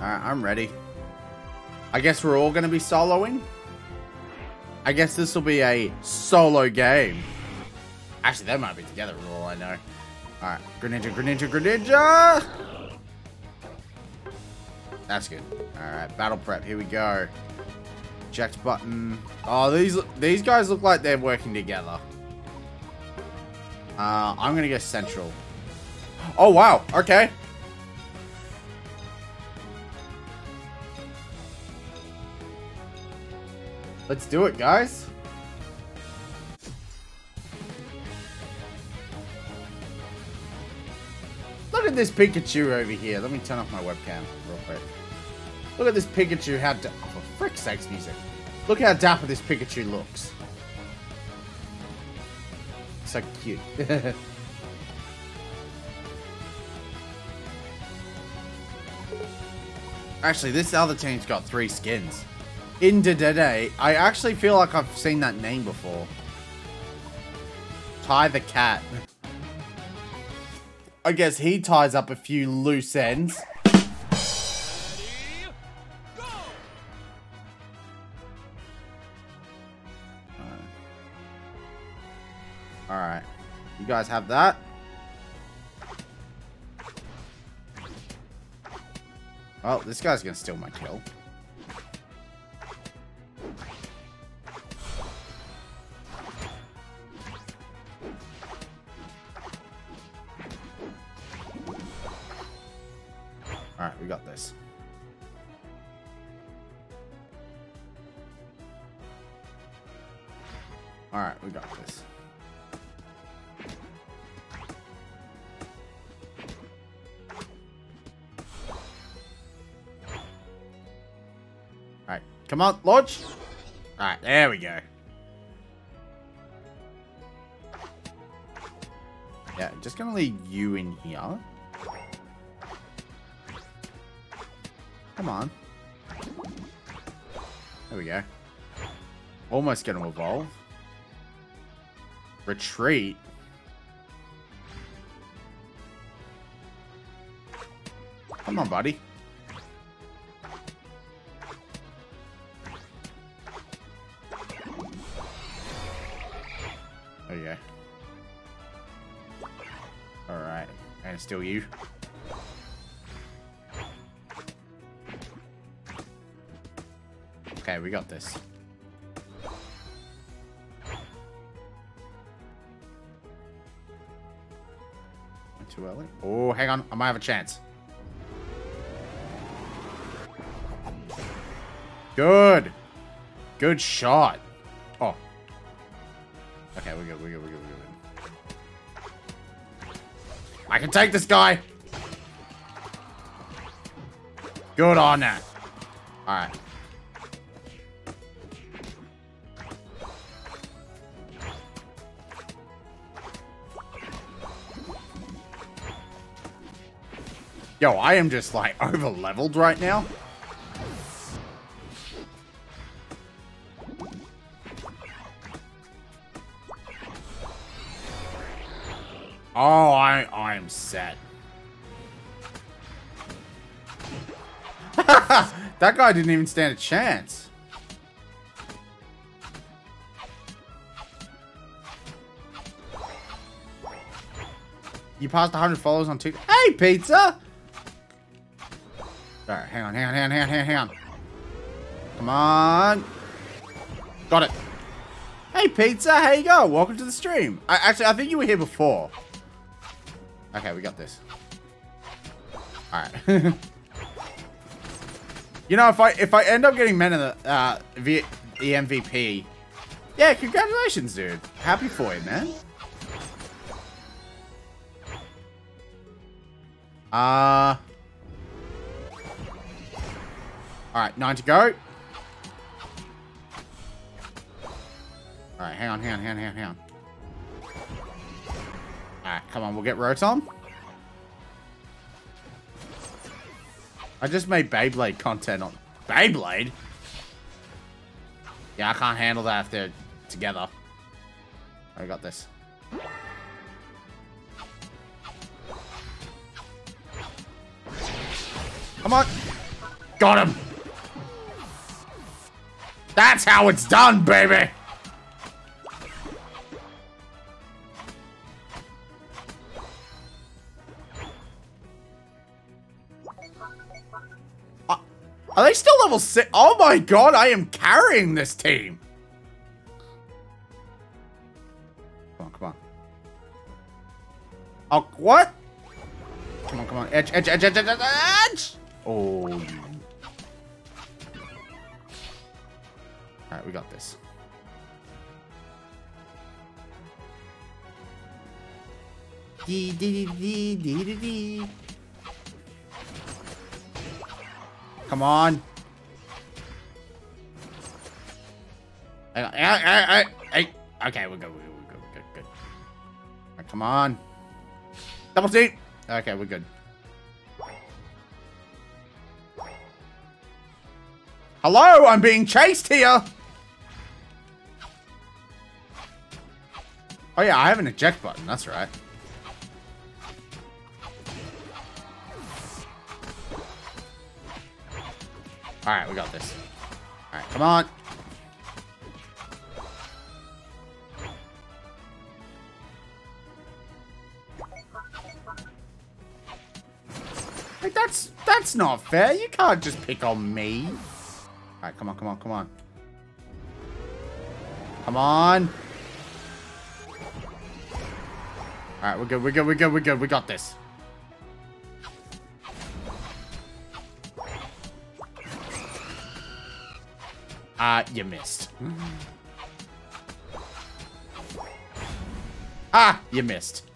Alright, I'm ready. I guess we're all going to be soloing? I guess this will be a solo game. Actually, they might be together for all I know. Alright, Greninja, Greninja, Greninja! That's good. Alright, battle prep, here we go. Eject button. Oh, these these guys look like they're working together. Uh, I'm gonna go central. Oh, wow, okay. Let's do it, guys. Look at this Pikachu over here. Let me turn off my webcam real quick. Look at this Pikachu. How da oh, for frick's sakes, music. Look how dapper this Pikachu looks. So cute. Actually, this other team's got three skins. Indedede. I actually feel like I've seen that name before. Tie the cat. I guess he ties up a few loose ends. Alright. You guys have that? Oh, this guy's gonna steal my kill. Alright, we got this. Alright, come on, launch! Alright, there we go. Yeah, just gonna leave you in here. Come on. There we go. Almost gonna evolve. Retreat. Come on, buddy. Oh, you go. Alright. And still you. Okay, we got this. Too early? Oh, hang on. I might have a chance. Good. Good shot. Oh. Okay, we're good, we're good, we're good, we're good. I can take this guy. Good on that. Alright. Yo, I am just like over leveled right now. Oh, I I am set. that guy didn't even stand a chance. You passed 100 followers on TikTok. Hey, pizza! Hang on, hang on, hang on, hang on, hang on. Come on. Got it. Hey, pizza, how you go? Welcome to the stream. I, actually, I think you were here before. Okay, we got this. Alright. you know, if I if I end up getting men in the uh the MVP, yeah, congratulations, dude. Happy for you, man. Uh Alright, nine to go. Alright, hang on, hang on, hang on, hang on. Alright, come on, we'll get Rotom. I just made Beyblade content on... Beyblade? Yeah, I can't handle that if they're together. I got this. Come on. Got him. That's how it's done, baby. Uh, are they still level 6? Oh my god, I am carrying this team. Come on, come on. Oh, what? Come on, come on. Edge, edge, edge, edge, edge, edge! Oh, you. Alright, we got this. Dee dee dee dee dee dee. Come on. I, I, I, I, okay, we're good, we're good, we're good, good, good. Right, come on. Double seat. Okay, we're good. Hello, I'm being chased here. Oh yeah, I have an eject button, that's right. Alright, we got this. Alright, come on. Like, that's, that's not fair. You can't just pick on me. Alright, come on, come on, come on. Come on. Alright, we're good, we're good, we're good, we're good. We got this. Ah, uh, you missed. ah, you missed.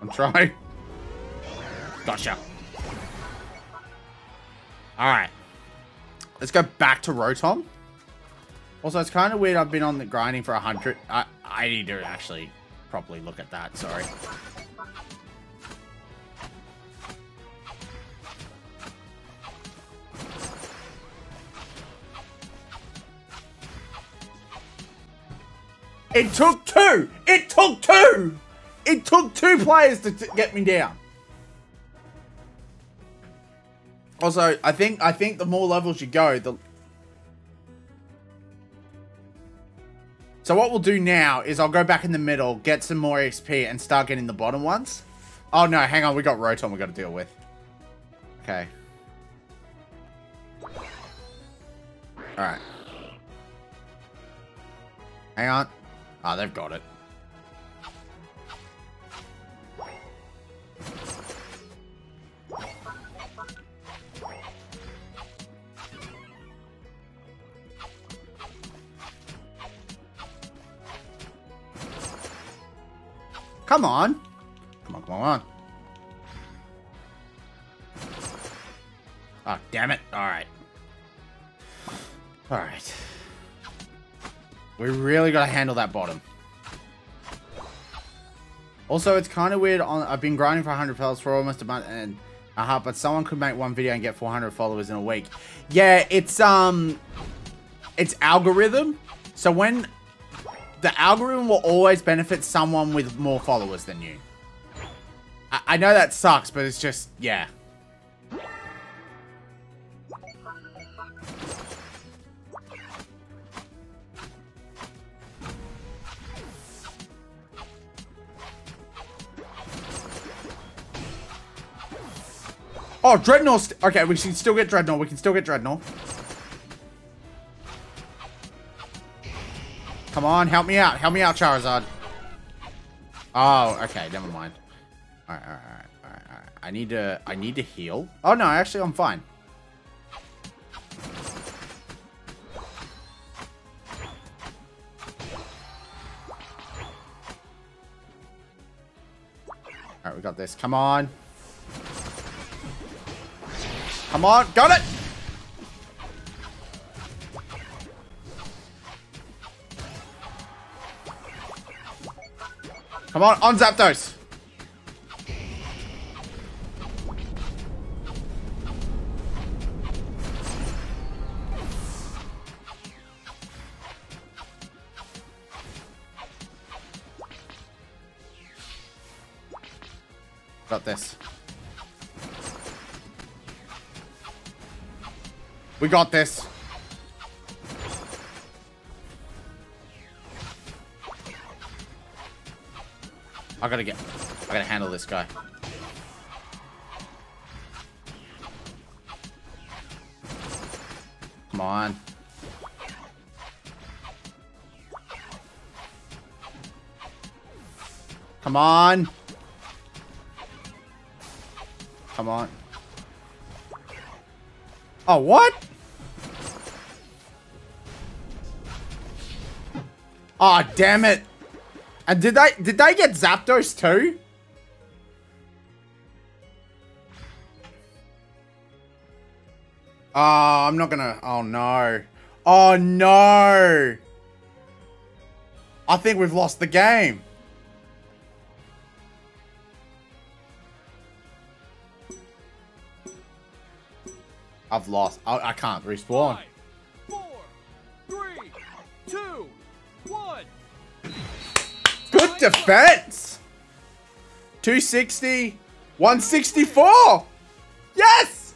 I'm trying. Gotcha. Alright. Let's go back to Rotom. Also, it's kind of weird I've been on the grinding for 100. I, I need to actually properly look at that, sorry. It took two! It took two! It took two players to get me down. Also, I think I think the more levels you go, the So what we'll do now is I'll go back in the middle, get some more XP, and start getting the bottom ones. Oh no, hang on, we got Rotom we got to deal with. Okay. Alright. Hang on. Ah, oh, they've got it. Come on. Come on, come on. Oh, damn it. Alright. Alright. We really gotta handle that bottom. Also, it's kind of weird. On I've been grinding for 100 followers for almost a month and a half, but someone could make one video and get 400 followers in a week. Yeah, it's um, it's algorithm. So when the algorithm will always benefit someone with more followers than you. I, I know that sucks, but it's just, yeah. Oh, Drednaw. Okay, we can still get Drednaw. We can still get Drednaw. Come on, help me out. Help me out, Charizard. Oh, okay, never mind. Alright, alright, alright, alright. I need to I need to heal. Oh no, actually I'm fine. Alright, we got this. Come on. Come on, got it! Come on, on Zapdos. Got this. We got this. I gotta get... I gotta handle this guy. Come on. Come on. Come on. Oh, what? Oh, damn it. And did I did they get Zapdos too? Oh, I'm not gonna. Oh no. Oh no. I think we've lost the game. I've lost. I, I can't respawn. Defense. 260. 164. Yes.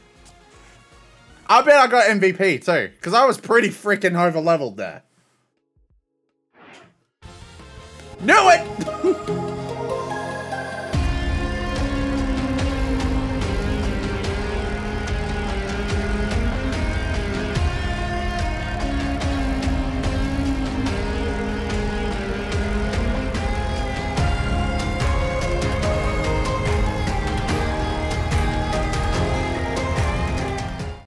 I bet I got MVP too. Because I was pretty freaking over leveled there. Knew it.